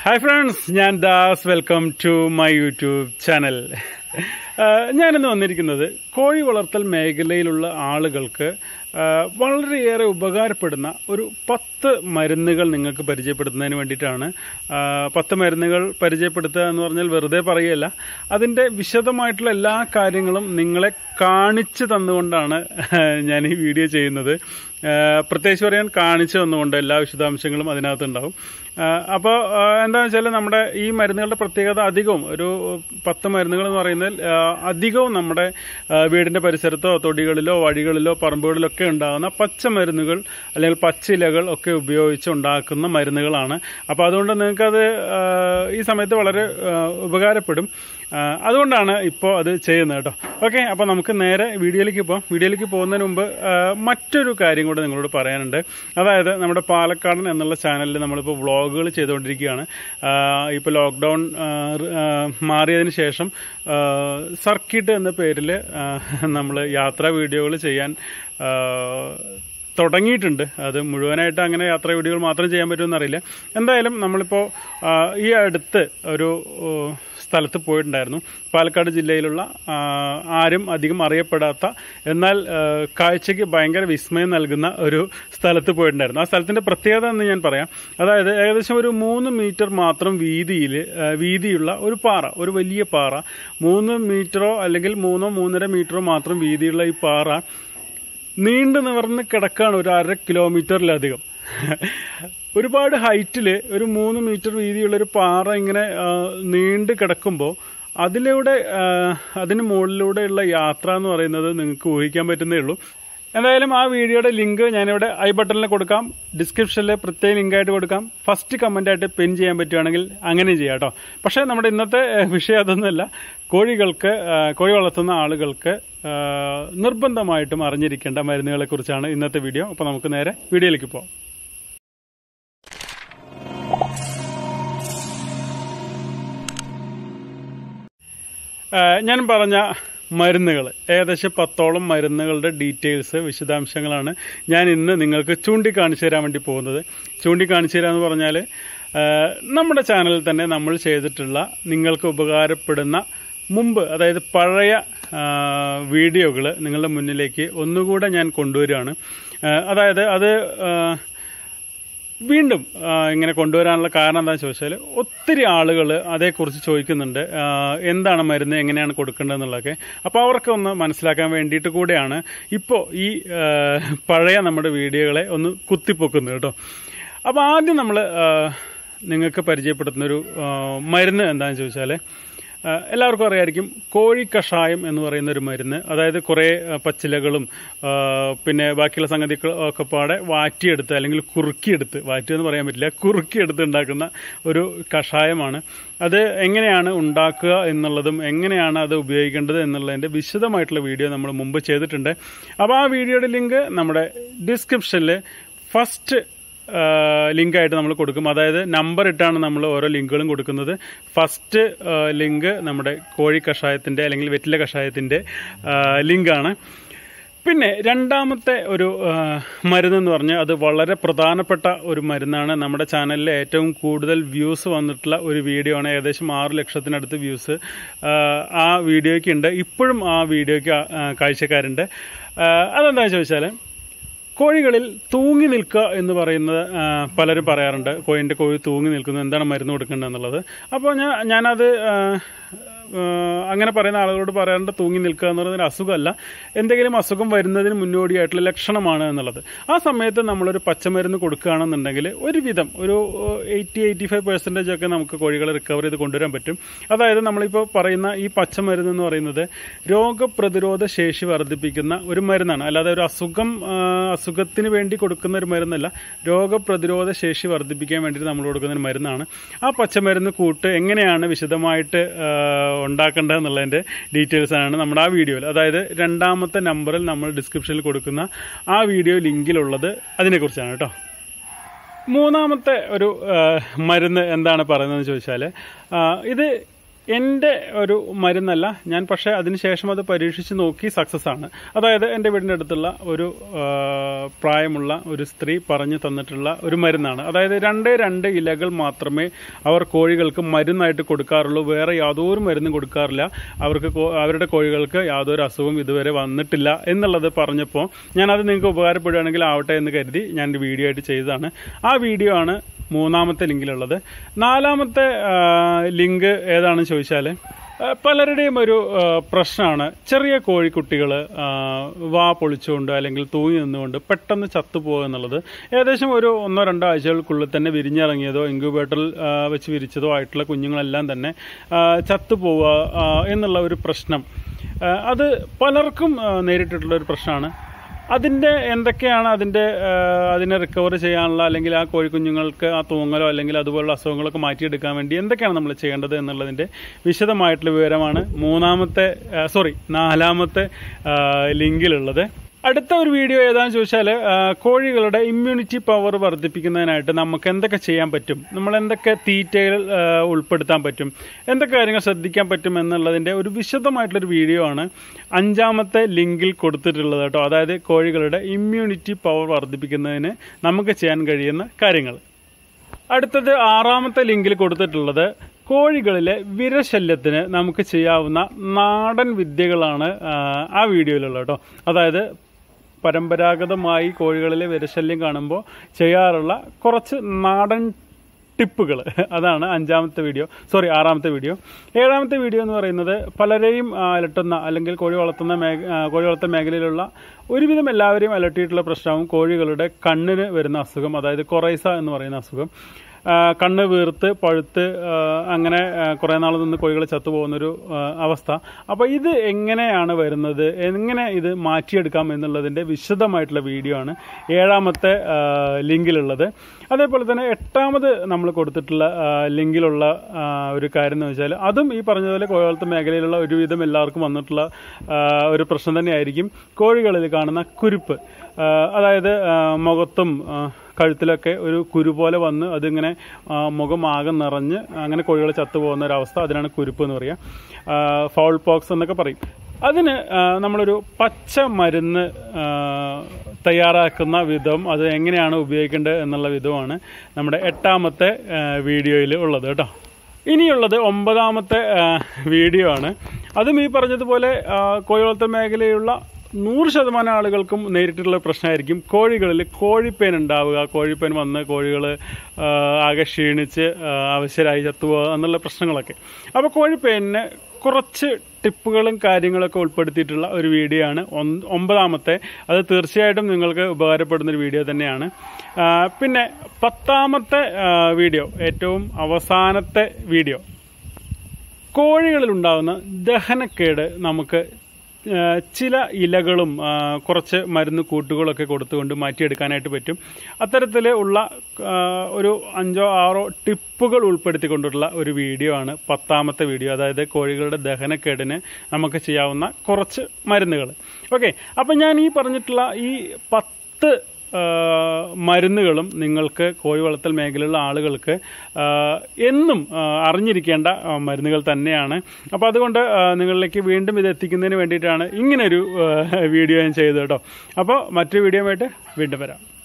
Hi friends ഞാൻ Das. Welcome to my YouTube channel ഞാനിന്ന് വന്നിരിക്കുന്നത് കോഴി വളർത്തൽ മേഖലയിലുള്ള ആളുകൾക്ക് വളരെയേറെ ഉപകാരപ്പെടുന്ന ഒരു പത്ത് മരുന്നുകൾ നിങ്ങൾക്ക് പരിചയപ്പെടുത്തുന്നതിന് വേണ്ടിയിട്ടാണ്. പത്ത് മരുന്നുകൾ പരിചയപ്പെടുത്തുക എന്ന് പറഞ്ഞാൽ വെറുതെ പറയുകയല്ല. അതിന്റെ വിശദമായിട്ടുള്ള എല്ലാ കാര്യങ്ങളും നിങ്ങളെ കാണിച്ചു തന്നുകൊണ്ടാണ് ഞാൻ ഈ വീഡിയോ ചെയ്യുന്നത്. പ്രത്യേകിച്ച് പറയാൻ കാണിച്ചു തന്നുകൊണ്ട് എല്ലാ വിശദാംശങ്ങളും അതിനകത്തുണ്ടാവും. അപ്പോൾ എന്താണെന്ന് വെച്ചാൽ നമ്മുടെ ഈ മരുന്നുകളുടെ പ്രത്യേകത അധികവും ഒരു പത്ത് മരുന്നുകൾ എന്ന് പറയുന്നതിൽ അധികവും നമ്മുടെ വീടിന്റെ പരിസരത്തോ തൊടികളിലോ വഴികളിലോ പറമ്പുകളിലോ ഒക്കെ ഉണ്ടാകുന്ന പച്ചമരുന്നുകൾ അല്ലെങ്കിൽ പച്ചിലകൾ ഒക്കെ ഉപയോഗിച്ച് ഉണ്ടാക്കുന്ന മരുന്നുകളാണ്. അപ്പോൾ അതുകൊണ്ട് നിങ്ങൾക്കത് ഈ സമയത്ത് വളരെ ഉപകാരപ്പെടും. അതുകൊണ്ടാണ് ഇപ്പോൾ അത് ചെയ്യുന്നത് കേട്ടോ. ഓക്കെ അപ്പോൾ നമുക്ക് നേരെ വീഡിയോയിലേക്ക് പോകാം വീഡിയോയിലേക്ക് പോകുന്നതിന് മുമ്പ് മറ്റൊരു കാര്യം കൂടെ നിങ്ങളോട് പറയാനുണ്ട്. അതായത് നമ്മുടെ പാലക്കാടൻ എന്നുള്ള ചാനലിൽ നമ്മളിപ്പോൾ വ്ളോഗുകൾ ചെയ്തുകൊണ്ടിരിക്കുകയാണ്. ഇപ്പോൾ ലോക്ക്ഡൗൺ മാറിയതിന് ശേഷം സർക്കിട്ട് എന്ന പേരിൽ നമ്മൾ യാത്രാ വീഡിയോകൾ ചെയ്യാൻ തുടങ്ങിയിട്ടുണ്ട്. അത് മുഴുവനായിട്ട് അങ്ങനെ യാത്ര വീഡിയോകൾ മാത്രം ചെയ്യാൻ പറ്റുമെന്ന് അറിയില്ല. എന്തായാലും നമ്മളിപ്പോൾ ഈ അടുത്ത് ഒരു സ്ഥലത്ത് പോയിട്ടുണ്ടായിരുന്നു. പാലക്കാട് ജില്ലയിലുള്ള ആരും അധികം അറിയപ്പെടാത്ത എന്നാൽ കാഴ്ചയ്ക്ക് ഭയങ്കര വിസ്മയം നൽകുന്ന ഒരു സ്ഥലത്ത് പോയിട്ടുണ്ടായിരുന്നു. ആ സ്ഥലത്തിന്റെ പ്രത്യേകത എന്ന് ഞാൻ പറയാം. അതായത് ഏകദേശം ഒരു മൂന്ന് മീറ്റർ മാത്രം വീതിയിൽ വീതിയുള്ള ഒരു പാറ ഒരു വലിയ പാറ. മൂന്ന് മീറ്ററോ അല്ലെങ്കിൽ മൂന്നോ മൂന്നര മീറ്ററോ മാത്രം വീതിയുള്ള ഈ പാറ നീണ്ടു നിവർന്ന് കിടക്കാണ് ഒരു അര കിലോമീറ്ററിലധികം. ഒരുപാട് ഹൈറ്റിൽ ഒരു മൂന്ന് മീറ്റർ വീതിയുള്ള ഒരു പാറ ഇങ്ങനെ നീണ്ട് കിടക്കുമ്പോൾ അതിലൂടെ അതിന് മുകളിലൂടെയുള്ള യാത്ര എന്ന് പറയുന്നത് നിങ്ങൾക്ക് ഊഹിക്കാൻ പറ്റുന്നേ ഉള്ളൂ. എന്തായാലും ആ വീഡിയോയുടെ ലിങ്ക് ഞാനിവിടെ ഐ ബട്ടണിൽ കൊടുക്കാം. ഡിസ്ക്രിപ്ഷനിൽ പ്രത്യേക ലിങ്കായിട്ട് കൊടുക്കാം. ഫസ്റ്റ് കമന്റ് ആയിട്ട് പിൻ ചെയ്യാൻ പറ്റുവാണെങ്കിൽ അങ്ങനെ ചെയ്യാം കേട്ടോ. പക്ഷേ നമ്മുടെ ഇന്നത്തെ വിഷയം അതൊന്നുമല്ല. കോഴികൾക്ക് കോഴി വളർത്തുന്ന ആളുകൾക്ക് നിർബന്ധമായിട്ടും അറിഞ്ഞിരിക്കേണ്ട മരുന്നുകളെ കുറിച്ചാണ് ഇന്നത്തെ വീഡിയോ. അപ്പോൾ നമുക്ക് നേരെ വീഡിയോയിലേക്ക് പോകാം ഞാൻ പറഞ്ഞ മരുന്നുകൾ. ഏകദേശം പത്തോളം മരുന്നുകളുടെ ഡീറ്റെയിൽസ് വിശദാംശങ്ങളാണ് ഞാൻ ഇന്ന് നിങ്ങൾക്ക് ചൂണ്ടിക്കാണിച്ചു തരാൻ വേണ്ടി പോകുന്നത്. ചൂണ്ടിക്കാണിച്ചു തരാമെന്ന് പറഞ്ഞാൽ നമ്മുടെ ചാനലിൽ തന്നെ നമ്മൾ ചെയ്തിട്ടുള്ള നിങ്ങൾക്ക് ഉപകാരപ്പെടുന്ന മുമ്പ് അതായത് പഴയ വീഡിയോകൾ നിങ്ങളുടെ മുന്നിലേക്ക് ഒന്നുകൂടെ ഞാൻ കൊണ്ടുവരികയാണ്. അതായത് അത് വീണ്ടും ഇങ്ങനെ കൊണ്ടുവരാനുള്ള കാരണം എന്താണെന്ന് ചോദിച്ചാൽ ഒത്തിരി ആളുകൾ അതേക്കുറിച്ച് ചോദിക്കുന്നുണ്ട്. എന്താണ് മരുന്ന് എങ്ങനെയാണ് കൊടുക്കേണ്ടതെന്നുള്ളതൊക്കെ. അപ്പോൾ അവർക്ക് ഒന്ന് മനസ്സിലാക്കാൻ വേണ്ടിയിട്ട് കൂടെയാണ് ഇപ്പോൾ ഈ പഴയ നമ്മുടെ വീഡിയോകളെ ഒന്ന് കുത്തിപ്പൊക്കുന്നത് കേട്ടോ. അപ്പോൾ ആദ്യം നമ്മൾ നിങ്ങൾക്ക് പരിചയപ്പെടുത്തുന്നൊരു മരുന്ന് എന്താണെന്ന് ചോദിച്ചാൽ എല്ലാവർക്കും അറിയായിരിക്കും കോഴി കഷായം എന്ന് പറയുന്ന ഒരു മരുന്ന് അതായത് കുറേ പച്ചിലകളും പിന്നെ ബാക്കിയുള്ള സംഗതികൾ ഒക്കെ പാടെ വാറ്റിയെടുത്ത് അല്ലെങ്കിൽ കുറുക്കിയെടുത്ത് വാറ്റി എന്ന് പറയാൻ പറ്റില്ല കുറുക്കിയെടുത്ത് ഉണ്ടാക്കുന്ന ഒരു കഷായമാണ്. അത് എങ്ങനെയാണ് ഉണ്ടാക്കുക എന്നുള്ളതും എങ്ങനെയാണ് അത് ഉപയോഗിക്കേണ്ടത് എന്നുള്ളതിന്റെ വിശദമായിട്ടുള്ള വീഡിയോ നമ്മൾ മുമ്പ് ചെയ്തിട്ടുണ്ട്. അപ്പോൾ ആ വീഡിയോയുടെ ലിങ്ക് നമ്മുടെ ഡിസ്ക്രിപ്ഷനിൽ ഫസ്റ്റ് ലിങ്ക് ആയിട്ട് നമ്മൾ കൊടുക്കും. അതായത് നമ്പർ ഇട്ടാണ് നമ്മൾ ഓരോ ലിങ്കുകളും കൊടുക്കുന്നത്. ഫസ്റ്റ് ലിങ്ക് നമ്മുടെ കോഴി കഷായത്തിന്റെ അല്ലെങ്കിൽ വെറ്റില കഷായത്തിന്റെ ലിങ്കാണ്. പിന്നെ രണ്ടാമത്തെ ഒരു മരുന്നെന്ന് പറഞ്ഞാൽ അത് വളരെ പ്രധാനപ്പെട്ട ഒരു മരുന്നാണ്. നമ്മുടെ ചാനലിൽ ഏറ്റവും കൂടുതൽ വ്യൂസ് വന്നിട്ടുള്ള ഒരു വീഡിയോ ആണ്. ഏകദേശം ആറ് ലക്ഷത്തിനടുത്ത് വ്യൂസ് ആ വീഡിയോയ്ക്ക് ഉണ്ട്. ഇപ്പോഴും ആ വീഡിയോയ്ക്ക് കാഴ്ചക്കാരുണ്ട്. അതെന്താണെന്ന് ചോദിച്ചാൽ കോഴികളിൽ തൂങ്ങി നിൽക്കുക എന്ന് പറയുന്നത് പലരും പറയാറുണ്ട്. കോഴിന്റെ കോഴി തൂങ്ങി നിൽക്കുന്നത് എന്താണ് മരുന്ന് കൊടുക്കേണ്ടത് എന്നുള്ളത്. അപ്പോൾ ഞാൻ ഞാനത് അങ്ങനെ പറയുന്ന ആളുകളോട് പറയാറുണ്ട് തൂങ്ങി നിൽക്കുക എന്ന് പറയുന്നത് അസുഖമല്ല. എന്തെങ്കിലും അസുഖം വരുന്നതിന് മുന്നോടിയായിട്ടുള്ള ലക്ഷണമാണ് എന്നുള്ളത്. ആ സമയത്ത് നമ്മളൊരു പച്ചമരുന്ന് കൊടുക്കുകയാണെന്നുണ്ടെങ്കിൽ ഒരുവിധം ഒരു എയ്റ്റി എയ്റ്റി ഫൈവ് പെർസെന്റേജ് ഒക്കെ നമുക്ക് കോഴികളെ റിക്കവർ ചെയ്ത് കൊണ്ടുവരാൻ പറ്റും. അതായത് നമ്മളിപ്പോൾ പറയുന്ന ഈ പച്ചമരുന്ന് എന്ന് പറയുന്നത് രോഗപ്രതിരോധ ശേഷി വർദ്ധിപ്പിക്കുന്ന ഒരു മരുന്നാണ്. അല്ലാതെ ഒരു അസുഖം അസുഖത്തിന് വേണ്ടി കൊടുക്കുന്ന ഒരു മരുന്നല്ല. രോഗപ്രതിരോധ ശേഷി വർദ്ധിപ്പിക്കാൻ വേണ്ടിയിട്ട് നമ്മൾ കൊടുക്കുന്ന ഒരു മരുന്നാണ്. ആ പച്ചമരുന്ന് കൂട്ട് എങ്ങനെയാണ് വിശദമായിട്ട് ആ, ഉണ്ടാക്കേണ്ടത് എന്നുള്ളതിന്റെ ഡീറ്റെയിൽസ് ആണ് നമ്മുടെ ആ വീഡിയോയിൽ അതായത് രണ്ടാമത്തെ നമ്പറിൽ നമ്മൾ ഡിസ്ക്രിപ്ഷനിൽ കൊടുക്കുന്ന ആ വീഡിയോ ലിങ്കിലുള്ളത് അതിനെക്കുറിച്ചാണ് കേട്ടോ. മൂന്നാമത്തെ ഒരു മരുന്ന് എന്താണ് പറയുന്നതെന്ന് ചോദിച്ചാൽ ഇത് എന്റെ ഒരു മരുന്നല്ല ഞാൻ പക്ഷേ അതിനുശേഷം അത് പരീക്ഷിച്ച് നോക്കി സക്സസ് ആണ്. അതായത് എന്റെ വീടിന്റെ അടുത്തുള്ള ഒരു പ്രായമുള്ള ഒരു സ്ത്രീ പറഞ്ഞു തന്നിട്ടുള്ള ഒരു മരുന്നാണ്. അതായത് രണ്ടേ രണ്ട് ഇലകൾ മാത്രമേ അവർ കോഴികൾക്ക് മരുന്നായിട്ട് കൊടുക്കാറുള്ളൂ. വേറെ യാതൊരു മരുന്നും കൊടുക്കാറില്ല. അവർക്ക് അവരുടെ കോഴികൾക്ക് യാതൊരു അസുഖവും ഇതുവരെ വന്നിട്ടില്ല എന്നുള്ളത് പറഞ്ഞപ്പോൾ ഞാനത് നിങ്ങൾക്ക് ഉപകാരപ്പെടുകയാണെങ്കിൽ ആവട്ടെ എന്ന് കരുതി ഞാൻ വീഡിയോ ആയിട്ട് ചെയ്തതാണ്. ആ വീഡിയോ ആണ് മൂന്നാമത്തെ ലിങ്കിലുള്ളത്. നാലാമത്തെ ലിങ്ക് ഏതാണെന്ന് ചോദിച്ചാൽ പലരുടെയും ഒരു പ്രശ്നമാണ്. ചെറിയ കോഴിക്കുട്ടികൾ വാ പൊളിച്ചുകൊണ്ട് അല്ലെങ്കിൽ തൂങ്ങി നിന്നുകൊണ്ട് പെട്ടെന്ന് ചത്തുപോകുക എന്നുള്ളത്. ഏകദേശം ഒരു ഒന്നോ രണ്ടോ ആഴ്ചകൾക്കുള്ളിൽ തന്നെ വിരിഞ്ഞിറങ്ങിയതോ ഇൻക്യൂബേറ്ററിൽ വെച്ച് വിരിച്ചതോ ആയിട്ടുള്ള കുഞ്ഞുങ്ങളെല്ലാം തന്നെ ചത്തുപോവുക എന്നുള്ള ഒരു പ്രശ്നം. അത് പലർക്കും നേരിട്ടിട്ടുള്ള ഒരു പ്രശ്നമാണ്. അതിന്റെ എന്തൊക്കെയാണ് അതിന്റെ അതിനെ റിക്കവർ ചെയ്യാനുള്ള അല്ലെങ്കിൽ ആ കോഴിക്കുഞ്ഞുങ്ങൾക്ക് ആ തൂങ്ങലോ അല്ലെങ്കിൽ അതുപോലുള്ള അസുഖങ്ങളൊക്കെ മാറ്റിയെടുക്കാൻ വേണ്ടി എന്തൊക്കെയാണ് നമ്മൾ ചെയ്യേണ്ടത് എന്നുള്ളതിന്റെ വിശദമായിട്ടുള്ള വിവരമാണ് മൂന്നാമത്തെ സോറി നാലാമത്തെ ലിങ്കിലുള്ളത്. അടുത്ത ഒരു വീഡിയോ ഏതാണെന്ന് ചോദിച്ചാൽ കോഴികളുടെ ഇമ്മ്യൂണിറ്റി പവർ വർദ്ധിപ്പിക്കുന്നതിനായിട്ട് നമുക്ക് എന്തൊക്കെ ചെയ്യാൻ പറ്റും? നമ്മൾ എന്തൊക്കെ തീറ്റകൾ ഉൾപ്പെടുത്താൻ പറ്റും? എന്തൊക്കെ കാര്യങ്ങൾ ശ്രദ്ധിക്കാൻ പറ്റും എന്നുള്ളതിന്റെ ഒരു വിശദമായിട്ടുള്ളൊരു വീഡിയോ ആണ് അഞ്ചാമത്തെ ലിങ്കിൽ കൊടുത്തിട്ടുള്ളത് കേട്ടോ. അതായത് കോഴികളുടെ ഇമ്മ്യൂണിറ്റി പവർ വർദ്ധിപ്പിക്കുന്നതിന് നമുക്ക് ചെയ്യാൻ കഴിയുന്ന കാര്യങ്ങൾ. അടുത്തത് ആറാമത്തെ ലിങ്കിൽ കൊടുത്തിട്ടുള്ളത് കോഴികളിലെ വിരശല്യത്തിന് നമുക്ക് ചെയ്യാവുന്ന നാടൻ വിദ്യകളാണ് ആ വീഡിയോയിലുള്ളത് കേട്ടോ. അതായത് പരമ്പരാഗതമായി കോഴികളിലെ വിരശല്യം കാണുമ്പോൾ ചെയ്യാറുള്ള കുറച്ച് നാടൻ ടിപ്പുകൾ. അതാണ് അഞ്ചാമത്തെ വീഡിയോ. സോറി ആറാമത്തെ വീഡിയോ. ഏഴാമത്തെ വീഡിയോ എന്ന് പറയുന്നത് പലരെയും അലട്ടുന്ന അല്ലെങ്കിൽ കോഴി വളർത്തുന്ന മേഖ കോഴി വളർത്തുന്ന മേഖലയിലുള്ള ഒരുവിധം എല്ലാവരെയും അലട്ടിയിട്ടുള്ള പ്രശ്നവും കോഴികളുടെ കണ്ണിന് വരുന്ന അസുഖം അതായത് കൊറൈസ എന്ന് പറയുന്ന അസുഖം. കണ്ണ് വീർത്ത് പഴുത്ത് അങ്ങനെ കുറേ നാൾ നിന്ന് കോഴികൾ ചത്തുപോകുന്നൊരു അവസ്ഥ. അപ്പോൾ ഇത് എങ്ങനെയാണ് വരുന്നത്? എങ്ങനെ ഇത് മാറ്റിയെടുക്കാം എന്നുള്ളതിന്റെ വിശദമായിട്ടുള്ള വീഡിയോ ആണ് ഏഴാമത്തെ ലിങ്കിലുള്ളത്. അതേപോലെ തന്നെ എട്ടാമത് നമ്മൾ കൊടുത്തിട്ടുള്ള ലിങ്കിലുള്ള ഒരു കാര്യം എന്ന് വെച്ചാൽ അതും ഈ പറഞ്ഞതുപോലെ കോഴിവളർത്ത് മേഖലയിലുള്ള ഒരുവിധം എല്ലാവർക്കും വന്നിട്ടുള്ള ഒരു പ്രശ്നം തന്നെയായിരിക്കും കോഴികളിൽ കാണുന്ന കുരുപ്പ്. അതായത് മുഖത്തും കഴുത്തിലൊക്കെ ഒരു കുരു പോലെ വന്ന് അതിങ്ങനെ മുഖം ആകെ നിറഞ്ഞ് അങ്ങനെ കോഴികൾ ചത്തുപോകുന്ന ഒരു അവസ്ഥ അതിനാണ് കുരുപ്പ് എന്ന് പറയുക ഫൗൾ പോക്സ് എന്നൊക്കെ പറയും. അതിന് നമ്മളൊരു പച്ച മരുന്ന് തയ്യാറാക്കുന്ന വിധം അത് എങ്ങനെയാണ് ഉപയോഗിക്കേണ്ടത് എന്നുള്ള വിധമാണ് നമ്മുടെ എട്ടാമത്തെ വീഡിയോയിൽ ഉള്ളത് കേട്ടോ. ഇനിയുള്ളത് ഒമ്പതാമത്തെ വീഡിയോ ആണ്. അതും ഈ പറഞ്ഞതുപോലെ കോഴിവളർത്തൽ കോഴി മേഖലയിലുള്ള നൂറ് ശതമാനം ആളുകൾക്കും നേരിട്ടുള്ള പ്രശ്നമായിരിക്കും. കോഴികളിൽ കോഴിപ്പേൻ ഉണ്ടാവുക. കോഴിപ്പേൻ വന്ന് കോഴികൾ ആകെ ക്ഷീണിച്ച് അവശരായി ചത്തുപോകുക എന്നുള്ള പ്രശ്നങ്ങളൊക്കെ. അപ്പോൾ കോഴിപ്പേനിന് കുറച്ച് ടിപ്പുകളും കാര്യങ്ങളൊക്കെ ഉൾപ്പെടുത്തിയിട്ടുള്ള ഒരു വീഡിയോ ആണ്. ഒമ്പതാമത്തെ. അത് തീർച്ചയായിട്ടും നിങ്ങൾക്ക് ഉപകാരപ്പെടുന്ന ഒരു വീഡിയോ തന്നെയാണ്. പിന്നെ പത്താമത്തെ വീഡിയോ ഏറ്റവും അവസാനത്തെ വീഡിയോ. കോഴികളിൽ ഉണ്ടാകുന്ന ദഹനക്കേട് നമുക്ക് ചില ഇലകളും കുറച്ച് മരുന്ന് കൂട്ടുകളൊക്കെ കൊടുത്തുകൊണ്ട് മാറ്റിയെടുക്കാനായിട്ട് പറ്റും. അത്തരത്തിൽ ഉള്ള ഒരു അഞ്ചോ ആറോ ടിപ്പുകൾ ഉൾപ്പെടുത്തിക്കൊണ്ടുള്ള ഒരു വീഡിയോ ആണ് പത്താമത്തെ വീഡിയോ. അതായത് കോഴികളുടെ ദഹനക്കേടിന് നമുക്ക് ചെയ്യാവുന്ന കുറച്ച് മരുന്നുകൾ ഓക്കെ അപ്പം ഞാൻ ഈ പറഞ്ഞിട്ടുള്ള ഈ പത്ത് മരുന്നുകളും നിങ്ങൾക്ക് കോഴി വളർത്തൽ മേഖലയിലുള്ള ആളുകൾക്ക് എന്നും അറിഞ്ഞിരിക്കേണ്ട മരുന്നുകൾ തന്നെയാണ്. അപ്പോൾ അതുകൊണ്ട് നിങ്ങളിലേക്ക് വീണ്ടും ഇത് എത്തിക്കുന്നതിന് വേണ്ടിയിട്ടാണ് ഇങ്ങനൊരു വീഡിയോ ഞാൻ ചെയ്തത് കേട്ടോ. അപ്പോൾ മറ്റൊരു വീഡിയോ ആയിട്ട് വീണ്ടും വരാം.